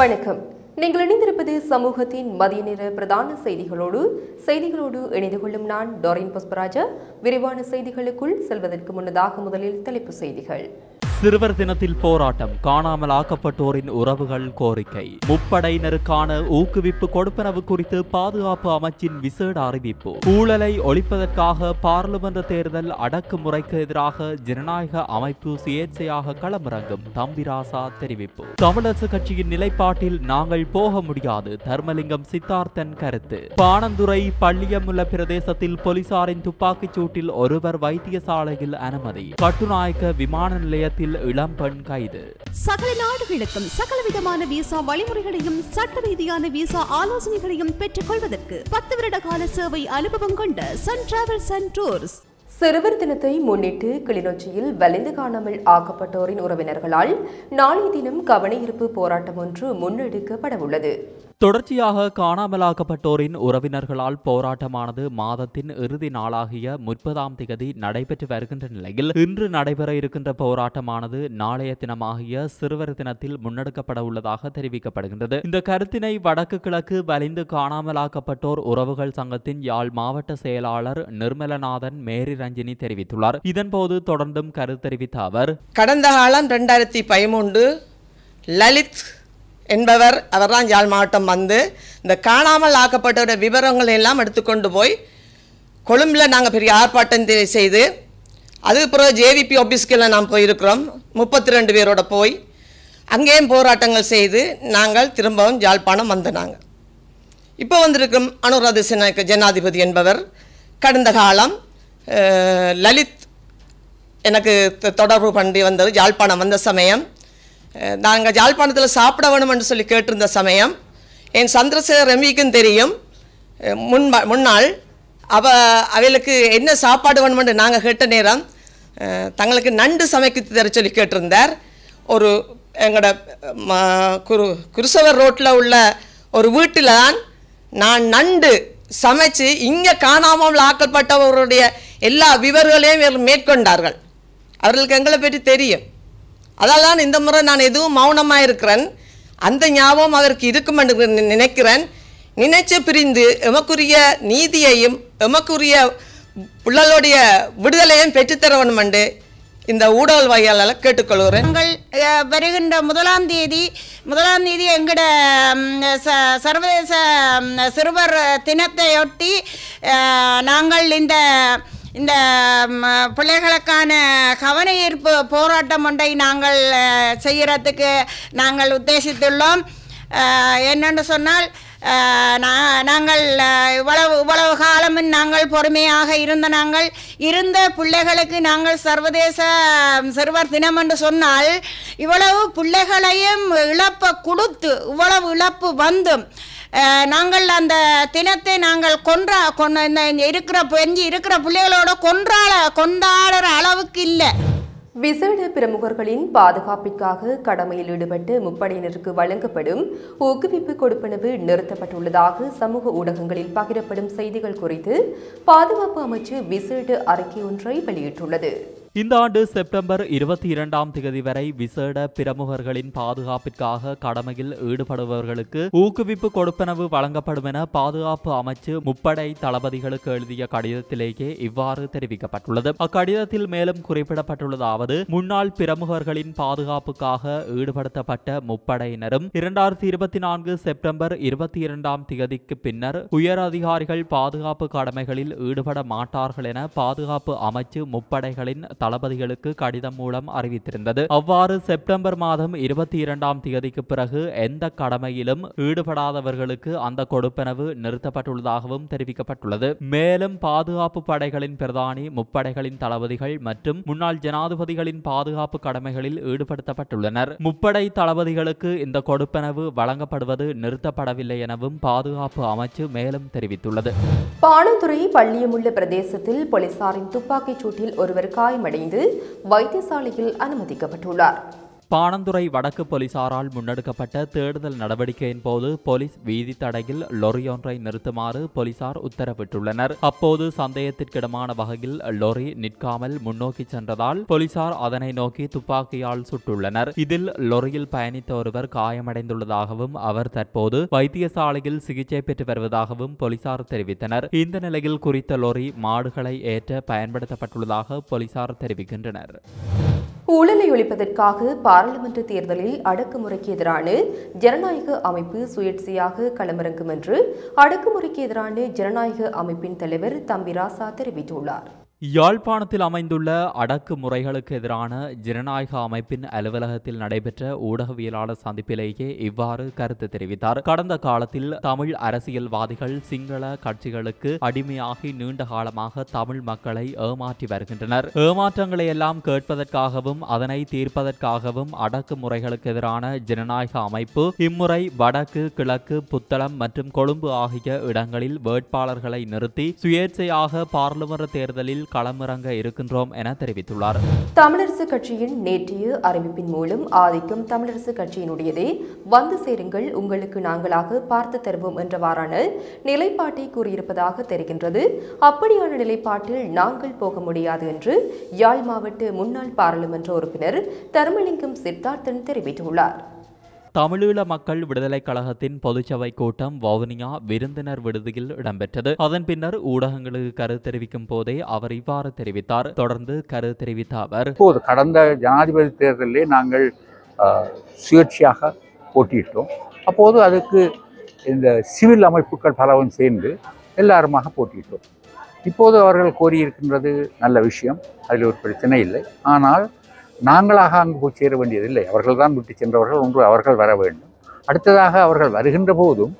வணக்கம். நீங்கள் இணைந்திருப்பது சமூகத்தின் மதிய நேர பிரதான செய்திகளோடு செய்திகளோடு இணைந்து கொள்ளும் நான் டோரின் புஷ்பராஜா விரிவான செய்திகளுக்குள் செல்வதற்கு முன்னதாக முதலில் தலைப்பு செய்திகள். சிறுவர் தினத்தில் போராட்டம் காணாமல் ஆக்கப்பட்டோரின் உறவுகள் கோரிக்கை. முப்படையினருக்கான ஊக்குவிப்பு கொடுப்பனவு குறித்து பாதுகாப்பு அமைச்சின் விசேட அறிவிப்பு. ஊழலை ஒழிப்பதற்காக பாராளுமன்ற தேர்தல் அடக்குமுறைக்கு எதிராக ஜனநாயக அமைப்பு சுயேட்சையாக களமிறங்கும் தம்பிராசா தெரிவிப்பு. தமிழரசு கட்சியின் நிலைப்பாட்டில் நாங்கள் போக முடியாது தர்மலிங்கம் சித்தார்த்தன் கருத்து. பாணந்துறை பள்ளியமுள்ள பிரதேசத்தில் போலீசாரின் துப்பாக்கிச் சூட்டில் ஒருவர் வைத்தியசாலையில் அனுமதி. கட்டுநாயக்க விமான நிலையத்தில் இளம்பெண் கைது. சகல நாடுகளுக்கும் சகலவிதமான விசா வழிமுறைகளையும் சட்ட ரீதியான விசா ஆலோசனைகளையும் பெற்றுக் கொள்வதற்கு பத்து வருட கால சேவை அனுபவம் கொண்ட சன் டிராவல்ஸ் அண்ட் டூர்ஸ் சிறுவர் தினத்தை முன்னிட்டு கிளிநொச்சியில் வலிந்து காணாமல் ஆக்கப்பட்டோரின் உறவினர்களால் நாளைய தினம் கவனஈர்ப்பு போராட்டம் ஒன்று முன்னெடுக்கப்பட உள்ளது தொடர்ச்சியாக காணாமலாக்கப்பட்டோரின் உறவினர்களால் போராட்டமானது மாதத்தின் இறுதி நாளாகிய முப்பதாம் திகதி நடைபெற்று வருகின்ற நிலையில் இன்று நடைபெற இருக்கின்ற போராட்டமானது நாளைய தினமாகிய சிறுவர் தினத்தில் முன்னெடுக்கப்பட உள்ளதாக தெரிவிக்கப்படுகின்றது. இந்த கருத்தினை வடக்கு கிழக்கு வலிந்து காணாமலாக்கப்பட்டோர் உறவுகள் சங்கத்தின் யாழ் மாவட்ட செயலாளர் நிர்மலநாதன் மேரி ரஞ்சினி தெரிவித்துள்ளார். இதன்போது தொடர்ந்தும் கருத்து தெரிவித்த அவர் கடந்த காலம் ரெண்டாயிரத்தி பதிமூன்று லலித் என்பவர் அவர்தான் யாழ் மாவட்டம் வந்து இந்த காணாமல் ஆக்கப்பட்டவருடைய விவரங்களை எல்லாம் எடுத்துக்கொண்டு போய் கொழும்பில் நாங்கள் பெரிய ஆர்ப்பாட்டம் செய்து அதுக்கு பிறகு ஜேவிபி ஆஃபீஸ்க்கெல்லாம் நாம் போயிருக்கிறோம். முப்பத்தி ரெண்டு பேரோட போய் அங்கேயும் போராட்டங்கள் செய்து நாங்கள் திரும்பவும் யாழ்ப்பாணம் வந்த நாங்கள் இப்போ வந்திருக்கும் அனுராத சின்ன ஜனாதிபதி என்பவர் கடந்த காலம் லலித் எனக்கு தொ- தொடர்பு பண்ணி வந்தது யாழ்ப்பாணம் வந்த சமயம். நாங்கள் யாழ்ப்பாணத்தில் சாப்பிட வேணும்னு சொல்லி கேட்டிருந்த சமயம் என் சந்திரசேகர் ரமிக்கும் தெரியும். முன் முன்னாள் அவ அவளுக்கு என்ன சாப்பாடு வேணுமென்று நாங்கள் கேட்ட நேரம் தங்களுக்கு நண்டு சமைக்க தர சொல்லி கேட்டிருந்தார். ஒரு எங்களோட ம- குரு குருசவர் ரோட்டில் உள்ள ஒரு வீட்டில் தான் நான் நண்டு சமைச்சு இங்கே காணாமல் ஆக்கப்பட்டவருடைய எல்லா விவரங்களையும் மேற்கொண்டார்கள். அவர்களுக்கு எங்களை பற்றி தெரியும். அதால் தான் இந்த முறை நான் எதுவும் மௌனமாக இருக்கிறேன் அந்த ஞாபகம் அவருக்கு இருக்கும் என்று நினைக்கிறேன். நினைச்சு பிரிந்து எமக்குரிய நீதியையும் எமக்குரிய பிள்ளைகளுடைய விடுதலையும் பெற்றுத்தர வேணுமெண்டு இந்த ஊடக வாயிலால் கேட்டுக்கொள்கிறேன். உங்கள் வருகின்ற முதலாம் தேதி முதலாம் தேதி எங்கட ச- சர்வதேச சிறுவர் தினத்தையொட்டி நாங்கள் இந்த இந்த பிள்ளைகளுக்கான கவன ஈர்ப்பு போராட்டம் ஒன்றை நாங்கள் செய்கிறதுக்கு நாங்கள் உத்தேசித்துள்ளோம். என்னென்னு சொன்னால் நாங்கள் இவ்வளவு இவ்வளவு காலமும் நாங்கள் பொறுமையாக இருந்த நாங்கள் இருந்த பிள்ளைகளுக்கு நாங்கள் சர்வதேச சிறுவர் தினம் என்று சொன்னால் இவ்வளவு பிள்ளைகளையும் இழப்பை கொடுத்து இவ்வளவு இழப்பு வந்தும் நாங்கள் அந்த தினத்தை நாங்கள் கொன்றா கொண்ட இந்த இருக்கிற பெஞ்சு இருக்கிற பிள்ளைகளோட கொன்றாள கொண்டாடுற அளவுக்கு இல்லை. விசேட பிரமுகர்களின் பாதுகாப்பிற்காக கடமையில் ஈடுபட்டு முப்படையினருக்கு வழங்கப்படும் ஊக்குவிப்பு கொடுப்பனவு நிறுத்தப்பட்டுள்ளதாக சமூக ஊடகங்களில் பகிரப்படும் செய்திகள் குறித்து பாதுகாப்பு அமைச்சு விசேட அறிக்கை ஒன்றை வெளியிட்டுள்ளது. இந்த ஆண்டு செப்டம்பர் இருபத்தி இரண்டாம் தேதி வரை விசேட பிரமுகர்களின் பாதுகாப்பிற்காக கடமையில் ஈடுபடுபவர்களுக்கு ஊக்குவிப்பு கொடுப்பனவு வழங்கப்படும் என பாதுகாப்பு அமைச்சு முப்படை தளபதிகளுக்கு எழுதிய கடிதத்திலேயே இவ்வாறு தெரிவிக்கப்பட்டுள்ளது. அக்கடிதத்தில் மேலும் குறிப்பிடப்பட்டுள்ளதாவது முன்னாள் பிரமுகர்களின் பாதுகாப்புக்காக ஈடுபடுத்தப்பட்ட முப்படையினரும் இரண்டாயிரத்தி இருபத்தி நான்கு செப்டம்பர் இருபத்தி இரண்டாம் திகதிக்கு பின்னர் உயர் அதிகாரிகள் பாதுகாப்பு கடமைகளில் ஈடுபட மாட்டார்கள் என பாதுகாப்பு அமைச்சு முப்படைகளின் தளபதிகளுக்கு கடிதம் மூலம் அறிவித்திருந்தது. அவ்வாறு செப்டம்பர் மாதம் இருபத்தி இரண்டாம் தேதிக்கு பிறகு எந்த கடமையிலும் ஈடுபடாதவர்களுக்கு அந்த கொடுப்பனவு நிறுத்தப்பட்டுள்ளதாகவும் தெரிவிக்கப்பட்டுள்ளது. மேலும் பாதுகாப்பு படைகளின் பிரதானி முப்படைகளின் தளபதிகள் மற்றும் முன்னாள் ஜனாதிபதிகளின் பாதுகாப்பு கடமைகளில் ஈடுபடுத்தப்பட்டுள்ளனர். முப்படை தளபதிகளுக்கு இந்த கொடுப்பனவு வழங்கப்படுவது நிறுத்தப்படவில்லை எனவும் பாதுகாப்பு அமைச்சு மேலும் தெரிவித்துள்ளது. பாணந்துறை பள்ளியமுள்ள பிரதேசத்தில் போலீசாரின் துப்பாக்கிச் சூட்டில் ஒருவர் காயமடைந்து வைத்தியசாலையில் அனுமதிக்கப்பட்டுள்ளார். பாணந்துறை வடக்கு போலீசாரால் முன்னெடுக்கப்பட்ட தேடுதல் நடவடிக்கையின் போது போலீஸ் வீதி தடையில் லொரியொன்றை நிறுத்துமாறு போலீசார் உத்தரவிட்டுள்ளனர். அப்போது சந்தேகத்திற்கிடமான வகையில் லொரி நிற்காமல் முன்னோக்கி சென்றதால் போலீசார் அதனை நோக்கி துப்பாக்கியால் சுட்டுள்ளனர். இதில் லொரியில் பயணித்த ஒருவர் காயமடைந்துள்ளதாகவும் அவர் தற்போது வைத்தியசாலையில் சிகிச்சை பெற்று வருவதாகவும் போலீசார் தெரிவித்தனர். இந்த நிலையில் குறித்த லொரி மாடுகளை ஏற்ற பயன்படுத்தப்பட்டுள்ளதாக போலீசார் தெரிவிக்கின்றனர். ஊழலை ஒழிப்பதற்காக பாராளுமன்ற தேர்தலில் அடக்குமுறைக்கு எதிரான ஜனநாயக அமைப்பு சுயேட்சையாக களமிறங்கும் என்று அடக்குமுறைக்கு எதிரான ஜனநாயக அமைப்பின் தலைவர் தம்பி ராசா தெரிவித்துள்ளார். யாழ்ப்பாணத்தில் அமைந்துள்ள அடக்கு முறைகளுக்கு எதிரான ஜனநாயக அமைப்பின் அலுவலகத்தில் நடைபெற்ற ஊடகவியலாளர் சந்திப்பிலேயே இவ்வாறு கருத்து தெரிவித்தார். கடந்த காலத்தில் தமிழ் அரசியல்வாதிகள் சிங்கள கட்சிகளுக்கு அடிமையாகி நீண்ட காலமாக தமிழ் மக்களை ஏமாற்றி வருகின்றனர். ஏமாற்றங்களை எல்லாம் கேட்பதற்காகவும் அதனை தீர்ப்பதற்காகவும் அடக்கு முறைகளுக்கு எதிரான ஜனநாயக அமைப்பு இம்முறை வடக்கு கிழக்கு புத்தளம் மற்றும் கொழும்பு ஆகிய இடங்களில் வேட்பாளர்களை நிறுத்தி சுயேட்சையாக பார்லிமன்ற தேர்தலில் களமிறங்க இருக்கின்றோம் என தெரிவித்துள்ளார். தமிழரசு கட்சியின் நேற்றைய அறிவிப்பின் மூலம் ஆதிக்கம் தமிழரசு கட்சியினுடையதே. வந்து சேருங்கள் உங்களுக்கு நாங்களாக பார்த்து தருவோம் என்றவாறான நிலைப்பாட்டை கூறியிருப்பதாக தெரிகின்றது. அப்படியான நிலைப்பாட்டில் நாங்கள் போக முடியாது என்று யாழ் மாவட்ட முன்னாள் பாராளுமன்ற உறுப்பினர் தர்மலிங்கம் சித்தார்த்தன் தெரிவித்துள்ளார். தமிழீழ மக்கள் விடுதலை கழகத்தின் பொதுச்சபை கூட்டம் வவுனியா விருந்தினர் விடுதியில் இடம்பெற்றது. அதன் பின்னர் ஊடகங்களுக்கு கருத்து தெரிவிக்கும் போதே அவர் இவ்வாறு தெரிவித்தார். தொடர்ந்து கருத்து தெரிவித்த அவர் கடந்த ஜனாதிபதி தேர்தலிலே நாங்கள் சுயேட்சையாக போட்டியிட்டோம். அப்போது அதுக்கு இந்த சிவில் அமைப்புகள் பலவும் சேர்ந்து எல்லாருமாக போட்டியிட்டோம். இப்போது அவர்கள் கோரியிருக்கின்றது நல்ல விஷயம். அதில் ஒரு பிரச்சனை இல்லை. ஆனால் நாங்களாக அங்கு போய் சேர வேண்டியதில்லை. அவர்கள் தான் விட்டு சென்றவர்கள். ஒன்று அவர்கள் வர வேண்டும். அடுத்ததாக அவர்கள் வருகின்ற போதும்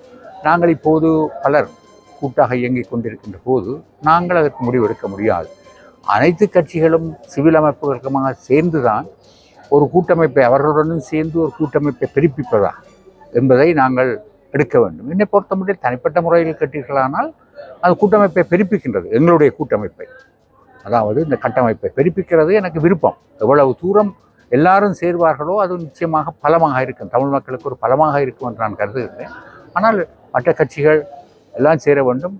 நாங்கள் இப்போது பலர் கூட்டாக இயங்கிக் கொண்டிருக்கின்ற போது நாங்கள் அதற்கு முடிவெடுக்க முடியாது. அனைத்து கட்சிகளும் சிவில் அமைப்புகளுக்குமாக சேர்ந்துதான் ஒரு கூட்டமைப்பை அவர்களுடனும் சேர்ந்து ஒரு கூட்டமைப்பை பிரிப்பிப்பதா என்பதை நாங்கள் எடுக்க வேண்டும். என்னை பொறுத்தமட்டில் தனிப்பட்ட முறையில் கட்டீர்களானால் அது கூட்டமைப்பை பெருப்பிக்கின்றது. எங்களுடைய கூட்டமைப்பை. அதாவது இந்த கட்டமைப்பை பெருப்பிக்கிறது எனக்கு விருப்பம். எவ்வளவு தூரம் எல்லாரும் சேர்வார்களோ அது நிச்சயமாக பலமாக இருக்கும். தமிழ் மக்களுக்கு ஒரு பலமாக இருக்கும் என்று நான் கருதுகிறேன். ஆனால் மற்ற கட்சிகள் எல்லாம் சேர வேண்டும்.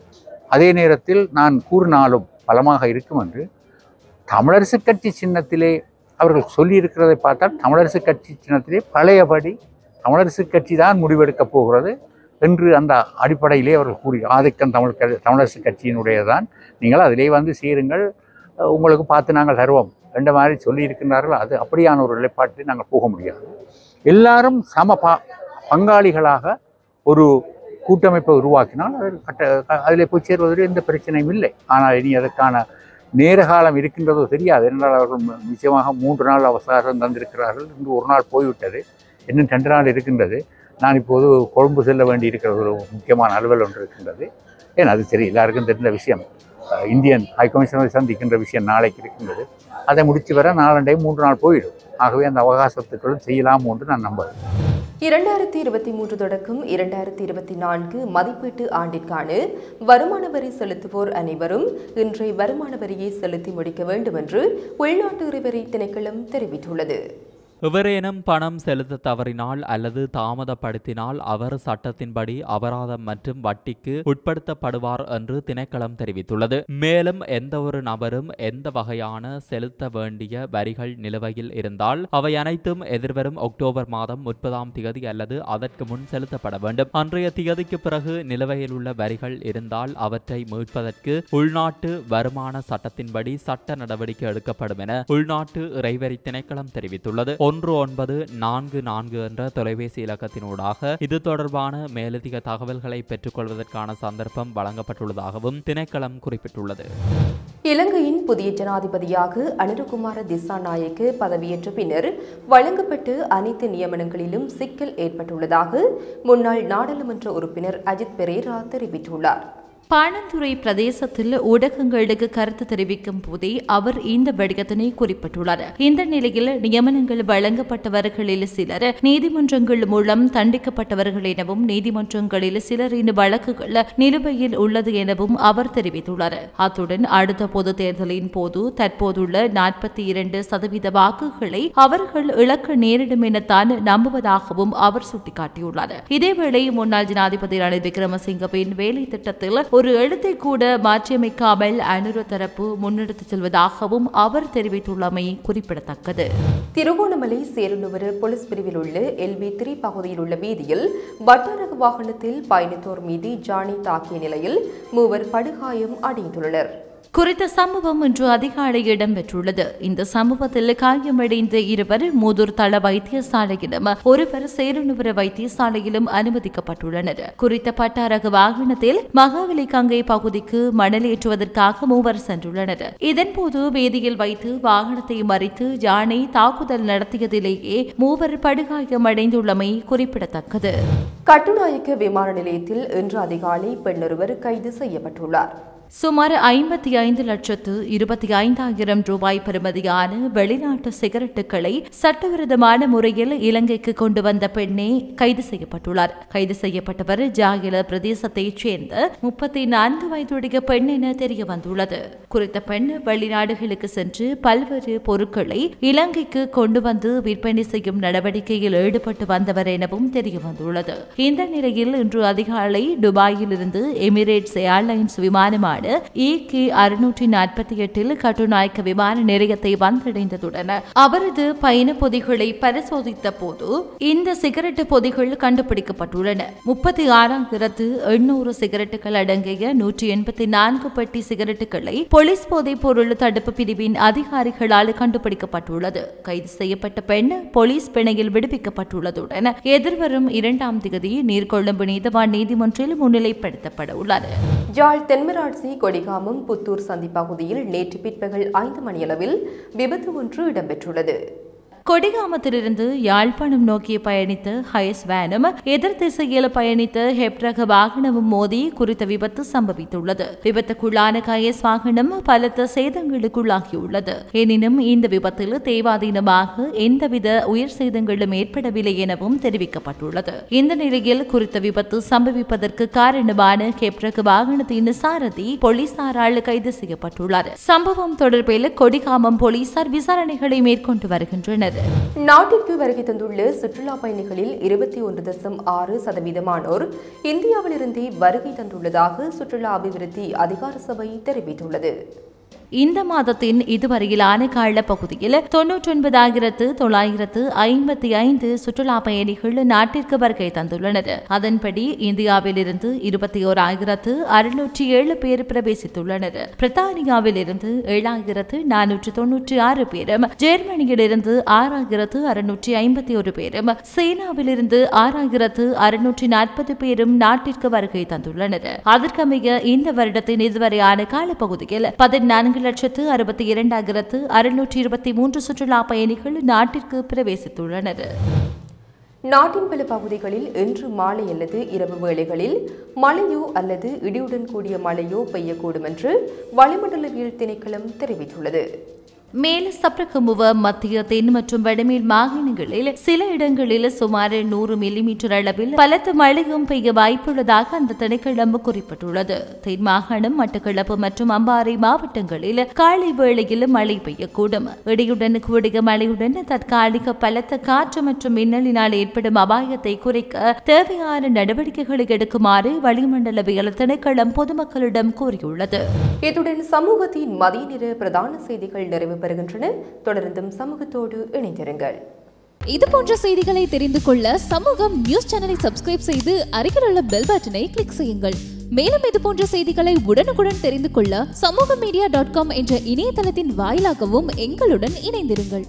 அதே நேரத்தில் நான் கூறினாலும் பலமாக இருக்கும் என்று தமிழரசு கட்சி சின்னத்திலே அவர்கள் சொல்லியிருக்கிறதை பார்த்தால் தமிழரசு கட்சி சின்னத்திலே பழையபடி தமிழரசு கட்சி தான் முடிவெடுக்கப் போகிறது என்று அந்த அடிப்படையிலே அவர்கள் கூறி ஆதிக்கம் தமிழ் க தமிழரசு கட்சியினுடையதான் நீங்கள் அதிலே வந்து சேருங்கள். உங்களுக்கு பார்த்து நாங்கள் தருவோம். என்ற மாதிரி சொல்லியிருக்கிறார்கள். அது அப்படியான ஒரு நிலைப்பாட்டில் நாங்கள் போக முடியாது. எல்லாரும் சம பா பங்காளிகளாக ஒரு கூட்டமைப்பை உருவாக்கினால் அதில் கட்ட அதில் போய் சேர்வதில் எந்த பிரச்சனையும் இல்லை. ஆனால் இனி அதற்கான நேர காலம் இருக்கின்றதோ தெரியாது. என்றால் அவர்கள் நிச்சயமாக மூன்று நாள் அவசரம் தந்திருக்கிறார்கள். இன்று ஒரு நாள் போய்விட்டது. இன்னும் ரெண்டு நாள் இருக்கின்றது. நான் இப்போது கொழும்பு செல்ல வேண்டி இருக்கிற ஒரு முக்கியமான அலுவல் ஒன்று இருக்கின்றது. ஏன் அது சரி எல்லாருக்கும் தெரிந்த விஷயம். இந்தியன் ஹை கமிஷனரை சந்திக்கின்ற விஷயம் நாளைக்கு இருக்கின்றது. அதை முடித்து வர நாலண்டே மூன்று நாள் போயிடும். ஆகவே அந்த அவகாசத்துக்குள் செய்யலாம் என்று நான் நம்புகிறேன் இரண்டாயிரத்தி இருபத்தி மூன்று தொடக்கம் இரண்டாயிரத்தி இருபத்தி நான்கு மதிப்பீட்டு ஆண்டிற்கான வருமான வரி செலுத்துவோர் அனைவரும் இன்றைய வருமான வரியை செலுத்தி முடிக்க வேண்டும் என்று உள்நாட்டு இறைவரி திணைக்களம் தெரிவித்துள்ளது. எவரேனும் பணம் செலுத்த தவறினால் அல்லது தாமதப்படுத்தினால் அவர் சட்டத்தின்படி அபராதம் மற்றும் வட்டிக்கு உட்படுத்தப்படுவார் என்று திணைக்களம் தெரிவித்துள்ளது. மேலும் எந்த ஒரு நபரும் எந்த வகையான செலுத்த வேண்டிய வரிகள் நிலுவையில் இருந்தால் அவை அனைத்தும் எதிர்வரும் அக்டோபர் மாதம் முப்பதாம் திகதி அல்லது அதற்கு முன் செலுத்தப்பட வேண்டும். அன்றைய திகதிக்கு பிறகு நிலுவையில் உள்ள வரிகள் இருந்தால் அவற்றை மீட்பதற்கு உள்நாட்டு வருமான சட்டத்தின்படி சட்ட நடவடிக்கை எடுக்கப்படும் என உள்நாட்டு இறைவரி திணைக்களம் தெரிவித்துள்ளது. ஒன்று ஒன்பது நான்கு நான்கு என்ற தொலைபேசி இலக்கத்தினூடாக இது தொடர்பான மேலதிக தகவல்களை பெற்றுக்கொள்வதற்கான சந்தர்ப்பம் வழங்கப்பட்டுள்ளதாகவும் திணைக்களம் குறிப்பிட்டுள்ளது. இலங்கையின் புதிய ஜனாதிபதியாக அனிருகுமார திசாநாயக்கு பதவியேற்ற பின்னர் வழங்கப்பட்டு அனைத்து நியமனங்களிலும் சிக்கல் ஏற்பட்டுள்ளதாக முன்னாள் நாடாளுமன்ற உறுப்பினர் அஜித் பெரேரா தெரிவித்துள்ளார். பாணந்துறை பிரதேசத்தில் ஊடகங்களுக்கு கருத்து தெரிவிக்கும் போதே அவர் இந்த வடிகத்தினை குறிப்பிட்டுள்ளார். இந்த நிலையில் நியமனங்கள் வழங்கப்பட்டவர்களில் சிலர் நீதிமன்றங்கள் மூலம் தண்டிக்கப்பட்டவர்கள் எனவும் நீதிமன்றங்களில் சிலரின் வழக்குகள் நிலுவையில் உள்ளது எனவும் அவர் தெரிவித்துள்ளார். அத்துடன் அடுத்த பொது தேர்தலின் போது தற்போதுள்ள நாற்பத்தி இரண்டு சதவீத வாக்குகளை அவர்கள் இழக்க நேரிடும் எனத்தான் நம்புவதாகவும் அவர் சுட்டிக்காட்டியுள்ளார். இதேவேளை முன்னாள் ஜனாதிபதி ரணில் விக்ரமசிங்கவின் வேலை திட்டத்தில் ஒரு எழுத்தை கூட மாற்றியமைக்காமல் அனுர தரப்பு முன்னெடுத்துச் செல்வதாகவும் அவர் தெரிவித்துள்ளமை குறிப்பிடத்தக்கது. திருகோணமலை சேருநுவர போலீஸ் பிரிவில் உள்ள எல்பி த்ரீ பகுதியில் உள்ள வீதியில் வட்டாரக வாகனத்தில் பயணித்தோர் மீது ஜானி தாக்கிய நிலையில் மூவர் படுகாயம் அடைந்துள்ளனர். குறித்த சம்பவம் இன்று அதிகாலை இடம்பெற்றுள்ளது. இந்த சம்பவத்தில் காயமடைந்த இருவர் மூதூர் தள வைத்தியசாலையிலும் ஒருவர் சேருநுவர வைத்தியசாலையிலும் அனுமதிக்கப்பட்டுள்ளனர். குறித்த பட்டாரக வாகனத்தில் மகாவலி கங்கை பகுதிக்கு மணலேற்றுவதற்காக மூவர் சென்றுள்ளனர். இதன்போது வேதியில் வைத்து வாகனத்தை மறித்து யானை தாக்குதல் நடத்தியதிலேயே மூவர் படுகாயமடைந்துள்ளமை குறிப்பிடத்தக்கது. கட்டுநாயக்க விமான நிலையத்தில் இன்று அதிகாலை பெண்ணொருவர் கைது செய்யப்பட்டுள்ளார். சுமார் ஐம்பத்தி ஐந்து லட்சத்து இருபத்தி ஐந்தாயிரம் ரூபாய் பெறுமதியான வெளிநாட்டு சிகரெட்டுகளை சட்டவிரோதமான முறையில் இலங்கைக்கு கொண்டு வந்த பெண்ணே கைது செய்யப்பட்டுள்ளார். கைது செய்யப்பட்டவர் ஜாகில பிரதேசத்தைச் சேர்ந்த முப்பத்தி நான்கு வயதுடைய பெண் என தெரிய வந்துள்ளது குறித்த பெண் வெளிநாடுகளுக்கு சென்று பல்வேறு பொருட்களை இலங்கைக்கு கொண்டு வந்து விற்பனை செய்யும் நடவடிக்கையில் ஈடுபட்டு வந்தவர் எனவும் தெரிய வந்துள்ளது இந்த நிலையில் இன்று அதிகாலை துபாயிலிருந்து எமிரேட்ஸ் ஏர்லைன்ஸ் விமானமான இகே அறுநூற்றி நாற்பத்தி எட்டில் கட்டுநாயக்க விமான நிலையத்தை வந்தடைந்ததுடன் அவரது பயண பொதிகளை பரிசோதித்த போது இந்த சிகரெட்டு பொதிகள் கண்டுபிடிக்கப்பட்டுள்ளன. முப்பத்தி ஆறாம் கிரத்து எண்ணூறு சிகரெட்டுகள் அடங்கிய நூற்றி எண்பத்தி நான்கு பெட்டி சிகரெட்டுகளை போலீஸ் போதைப் பொருள் தடுப்பு பிரிவின் அதிகாரிகளால் கண்டுபிடிக்கப்பட்டுள்ளது. கைது செய்யப்பட்ட பெண் போலீஸ் பிணையில் விடுவிக்கப்பட்டுள்ளதுடன் எதிர்வரும் இரண்டாம் திகதி நீர்கொழும்பு நீதவான் நீதிமன்றில் முன்னிலைப்படுத்தப்பட உள்ளார் யாழ் தென்மராட்சி கொடிகாமம் புத்தூர் சந்தி பகுதியில் நேற்று பிற்பகல் ஐந்து மணியளவில் விபத்து ஒன்று இடம்பெற்றுள்ளது. கொடிகாமத்திலிருந்து யாழ்ப்பாணம் நோக்கி பயணித்த ஹயஸ் வேனும் எதிர் திசையில் பயணித்த ஹெப்ரக வாகனமும் மோதி குறித்த விபத்து சம்பவித்துள்ளது. விபத்துக்குள்ளான ஹயஸ் வாகனம் பலத்த சேதங்களுக்குள்ளாகியுள்ளது. எனினும் இந்த விபத்தில் தேவாதீனமாக எந்தவித உயிர் சேதங்களும் ஏற்படவில்லை எனவும் தெரிவிக்கப்பட்டுள்ளது. இந்த நிலையில் குறித்த விபத்து சம்பவிப்பதற்கு காரணமான ஹெப்ரக வாகனத்தின் சாரதி போலீசாரால் கைது செய்யப்பட்டுள்ளார். சம்பவம் தொடர்பில் கொடிகாமம் போலீசார் விசாரணைகளை மேற்கொண்டு வருகின்றனர். நாட்டிற்கு வருகை தந்துள்ள சுற்றுலா பயணிகளில் இருபத்தி ஒன்று தசம் ஆறு சதவீதமானோர் இந்தியாவிலிருந்தே வருகை தந்துள்ளதாக சுற்றுலா அபிவிருத்தி அதிகார சபை தெரிவித்துள்ளது. இந்த மாதத்தின் இதுவரையிலான காலப்பகுதியில் தொன்னூற்றி ஒன்பதாயிரத்து தொள்ளாயிரத்து ஐம்பத்தி ஐந்து சுற்றுலா பயணிகள் நாட்டிற்கு வருகை தந்துள்ளனர். அதன்படி இந்தியாவிலிருந்து இருபத்தி ஓராயிரத்து அறுநூற்றி ஏழு பேர் பிரவேசித்துள்ளனர். பிரித்தானியாவிலிருந்து ஏழாயிரத்து நானூற்று தொன்னூற்றி ஆறு பேரும் ஜெர்மனியிலிருந்து ஆறாயிரத்து அறுநூற்றி ஐம்பத்தி ஒரு பேரும் சீனாவிலிருந்து ஆறாயிரத்து அறுநூற்றி நாற்பது பேரும் நாட்டிற்கு வருகை தந்துள்ளனர். அதற்கமைய இந்த வருடத்தின் இதுவரையான காலப்பகுதியில் பதினான்கு லட்சத்து அறுபத்தி இரண்டாயிரத்து அறுநூற்றி இருபத்தி மூன்று சுற்றுலா பயணிகள் நாட்டிற்கு பிரவேசித்துள்ளனர். நாட்டின் பல பகுதிகளில் இன்று மாலை அல்லது இரவு வேளைகளில் மழையோ அல்லது இடியுடன் கூடிய மழையோ பெய்யக்கூடும் என்று வளிமண்டலவியல் திணைக்களம் தெரிவித்துள்ளது. மேல் சப்ரகமுவ மத்திய தென் மற்றும் வடமேல் மாகாணங்களில் சில இடங்களில் சுமார் நூறு மில்லிமீட்டர் அளவில் பலத்த மழையும் பெய்ய வாய்ப்புள்ளதாக அந்த திணைக்களம் குறிப்பிட்டுள்ளது. தென் மாகாணம் மட்டக்களப்பு மற்றும் அம்பாறை மாவட்டங்களில் காலை வேளையில் மழை பெய்யக்கூடும். இடியுடன் கூடிய மழையுடன் தற்காலிக பலத்த காற்று மற்றும் மின்னலினால் ஏற்படும் அபாயத்தை குறைக்க தேவையான நடவடிக்கைகளை எடுக்குமாறு வளிமண்டலவியல் திணைக்களம் பொதுமக்களிடம் கூறியுள்ளது இத்துடன் சமூகத்தின் மதிய பிரதான செய்திகள் நிறைவு இடம்பெறுகின்றன தொடர்ந்தும் சமூகத்தோடு இணைந்திருங்கள். இது போன்ற செய்திகளை தெரிந்து கொள்ள சமூகம் நியூஸ் சேனலை சப்ஸ்கிரைப் செய்து அருகில் உள்ள பெல் பட்டனை கிளிக் செய்யுங்கள். மேலும் இது போன்ற செய்திகளை உடனுக்குடன் தெரிந்து கொள்ள சமூக மீடியா டாட் காம் என்ற இணையதளத்தின் வாயிலாகவும் எங்களுடன் இணைந்திருங்கள்.